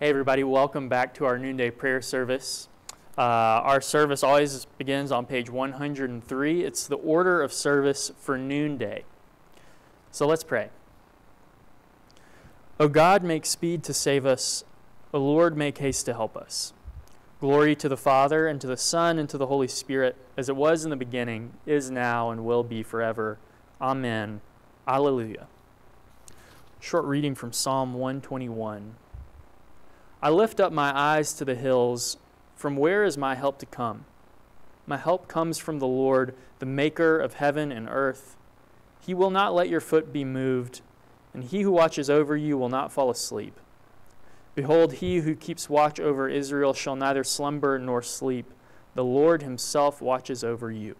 Hey, everybody, welcome back to our noonday prayer service. Uh, our service always begins on page 103. It's the order of service for noonday. So let's pray. O God, make speed to save us. O Lord, make haste to help us. Glory to the Father, and to the Son, and to the Holy Spirit, as it was in the beginning, is now, and will be forever. Amen. Alleluia. Short reading from Psalm 121. I lift up my eyes to the hills. From where is my help to come? My help comes from the Lord, the maker of heaven and earth. He will not let your foot be moved, and he who watches over you will not fall asleep. Behold, he who keeps watch over Israel shall neither slumber nor sleep. The Lord himself watches over you.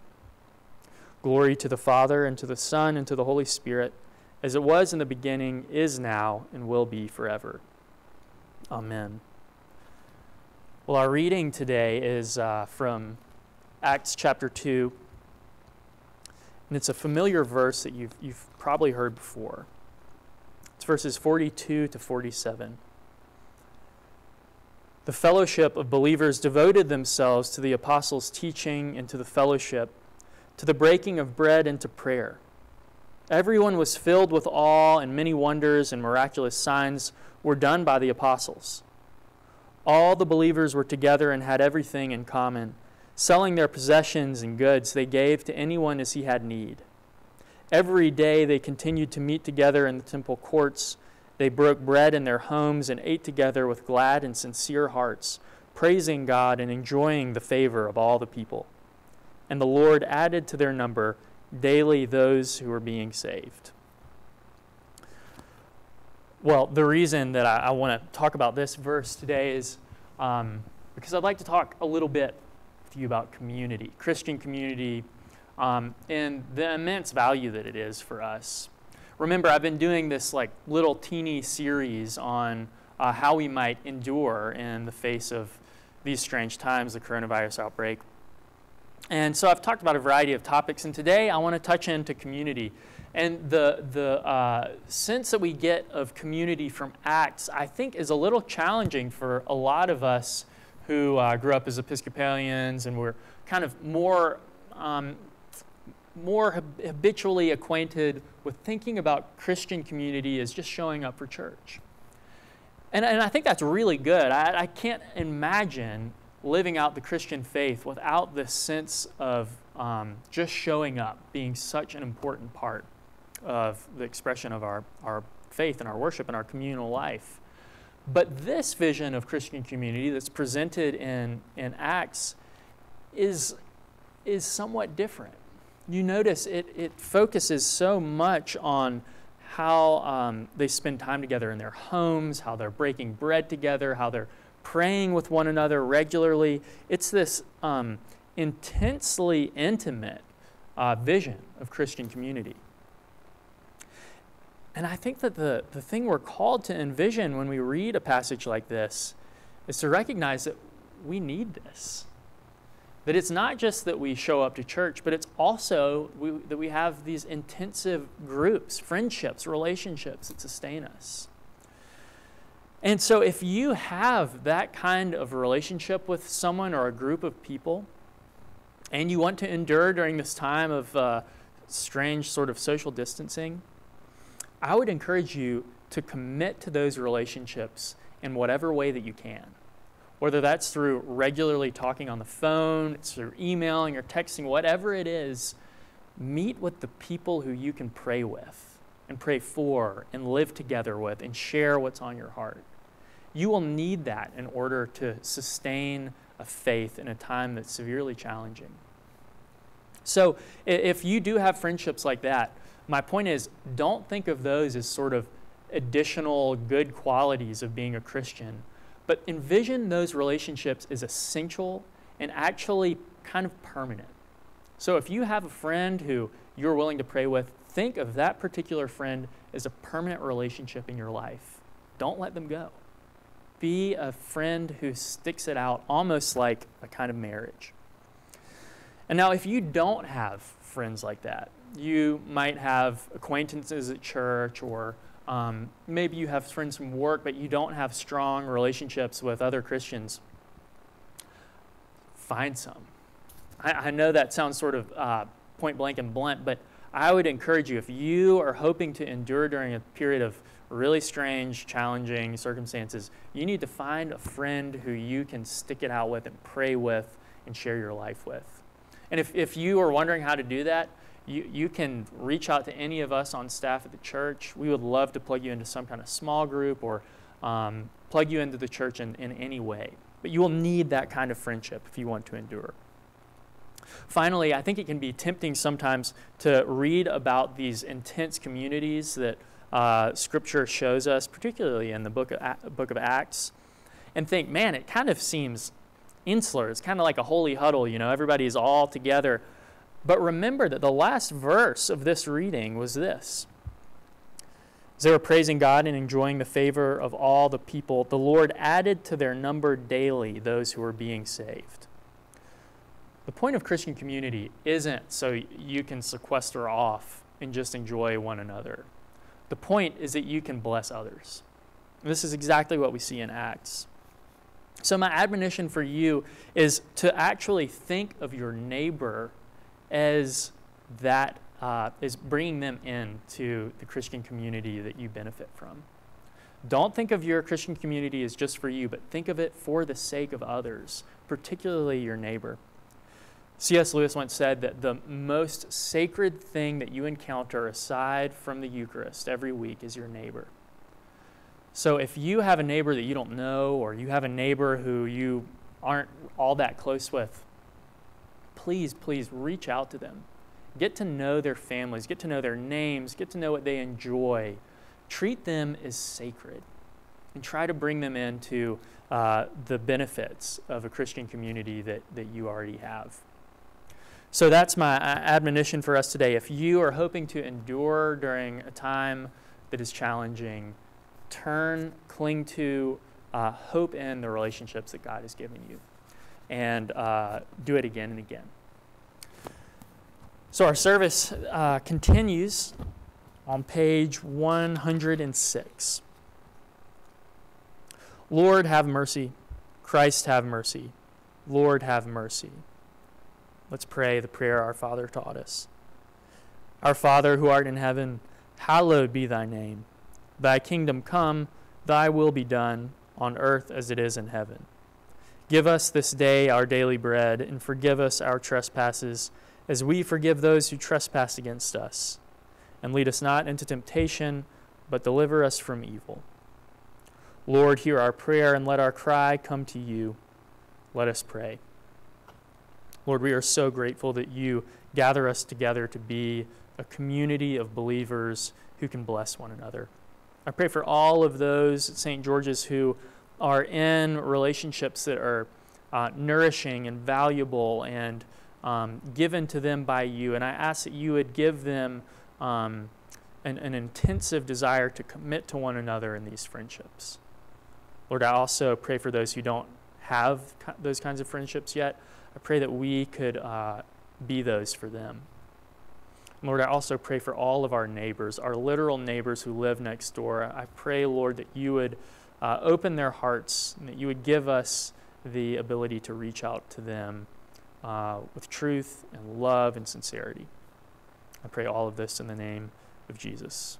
Glory to the Father, and to the Son, and to the Holy Spirit, as it was in the beginning, is now, and will be forever. Amen. Well, our reading today is uh, from Acts chapter 2, and it's a familiar verse that you've, you've probably heard before. It's verses 42 to 47. The fellowship of believers devoted themselves to the apostles' teaching and to the fellowship, to the breaking of bread and to prayer. Everyone was filled with awe, and many wonders and miraculous signs were done by the apostles. All the believers were together and had everything in common. Selling their possessions and goods, they gave to anyone as he had need. Every day they continued to meet together in the temple courts. They broke bread in their homes and ate together with glad and sincere hearts, praising God and enjoying the favor of all the people. And the Lord added to their number daily those who are being saved. Well, the reason that I, I want to talk about this verse today is um, because I'd like to talk a little bit to you about community, Christian community, um, and the immense value that it is for us. Remember, I've been doing this like little teeny series on uh, how we might endure in the face of these strange times, the coronavirus outbreak. And so I've talked about a variety of topics, and today I want to touch into community. And the, the uh, sense that we get of community from Acts, I think, is a little challenging for a lot of us who uh, grew up as Episcopalians and were kind of more, um, more habitually acquainted with thinking about Christian community as just showing up for church. And, and I think that's really good. I, I can't imagine living out the Christian faith without this sense of um, just showing up being such an important part of the expression of our, our faith and our worship and our communal life. But this vision of Christian community that's presented in, in Acts is, is somewhat different. You notice it, it focuses so much on how um, they spend time together in their homes, how they're breaking bread together, how they're praying with one another regularly. It's this um, intensely intimate uh, vision of Christian community. And I think that the, the thing we're called to envision when we read a passage like this is to recognize that we need this. That it's not just that we show up to church, but it's also we, that we have these intensive groups, friendships, relationships that sustain us. And so, if you have that kind of relationship with someone or a group of people, and you want to endure during this time of uh, strange sort of social distancing, I would encourage you to commit to those relationships in whatever way that you can. Whether that's through regularly talking on the phone, it's through emailing or texting, whatever it is, meet with the people who you can pray with and pray for and live together with and share what's on your heart. You will need that in order to sustain a faith in a time that's severely challenging. So, if you do have friendships like that, my point is, don't think of those as sort of additional good qualities of being a Christian, but envision those relationships as essential and actually kind of permanent. So if you have a friend who you're willing to pray with, think of that particular friend as a permanent relationship in your life. Don't let them go. Be a friend who sticks it out almost like a kind of marriage. And now, if you don't have friends like that, you might have acquaintances at church or Um, maybe you have friends from work, but you don't have strong relationships with other Christians. Find some. I, I know that sounds sort of uh, point blank and blunt, but I would encourage you if you are hoping to endure during a period of really strange, challenging circumstances, you need to find a friend who you can stick it out with and pray with and share your life with. And if, if you are wondering how to do that, you, you can reach out to any of us on staff at the church. We would love to plug you into some kind of small group or um, plug you into the church in, in any way. But you will need that kind of friendship if you want to endure. Finally, I think it can be tempting sometimes to read about these intense communities that uh, Scripture shows us, particularly in the book of, book of Acts, and think, man, it kind of seems insular. It's kind of like a holy huddle, you know, everybody's all together. But remember that the last verse of this reading was this. As they were praising God and enjoying the favor of all the people, the Lord added to their number daily those who were being saved. The point of Christian community isn't so you can sequester off and just enjoy one another. The point is that you can bless others. And this is exactly what we see in Acts. So, my admonition for you is to actually think of your neighbor as that uh, is bringing them into the Christian community that you benefit from. Don't think of your Christian community as just for you, but think of it for the sake of others, particularly your neighbor. C.S. Lewis once said that the most sacred thing that you encounter aside from the Eucharist every week is your neighbor. So if you have a neighbor that you don't know, or you have a neighbor who you aren't all that close with, please, please reach out to them. Get to know their families, get to know their names, get to know what they enjoy. Treat them as sacred and try to bring them into uh, the benefits of a Christian community that, that you already have. So that's my uh, admonition for us today. If you are hoping to endure during a time that is challenging, turn, cling to, uh, hope in the relationships that God has given you, and uh, do it again and again. So our service uh, continues on page 106. Lord, have mercy. Christ, have mercy. Lord, have mercy. Let's pray the prayer our Father taught us. Our Father who art in heaven, hallowed be thy name. Thy kingdom come, thy will be done, on earth as it is in heaven. Give us this day our daily bread, and forgive us our trespasses, as we forgive those who trespass against us. And lead us not into temptation, but deliver us from evil. Lord, hear our prayer, and let our cry come to you. Let us pray. Lord, we are so grateful that you gather us together to be a community of believers who can bless one another. I pray for all of those at St. George's who are in relationships that are uh, nourishing and valuable and um, given to them by you. And I ask that you would give them um, an, an intensive desire to commit to one another in these friendships. Lord, I also pray for those who don't have those kinds of friendships yet. I pray that we could uh, be those for them. Lord, I also pray for all of our neighbors, our literal neighbors who live next door. I pray, Lord, that you would uh, open their hearts and that you would give us the ability to reach out to them uh, with truth and love and sincerity. I pray all of this in the name of Jesus.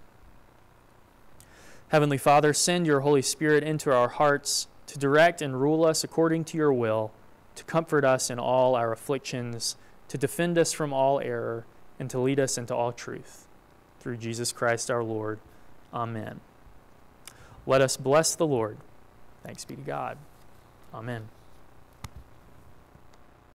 Heavenly Father, send your Holy Spirit into our hearts to direct and rule us according to your will to comfort us in all our afflictions, to defend us from all error, and to lead us into all truth. Through Jesus Christ our Lord. Amen. Let us bless the Lord. Thanks be to God. Amen.